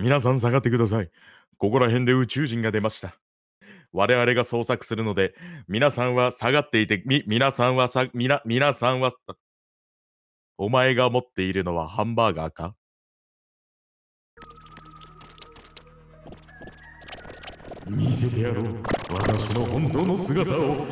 皆さん下がってください。ここら辺で宇宙人が出ました。我々が捜索するので、皆さんは下がっていて、み、皆さんはさ、みな、皆さんは、お前が持っているのはハンバーガーか？見せてやろう。私の本当の姿を。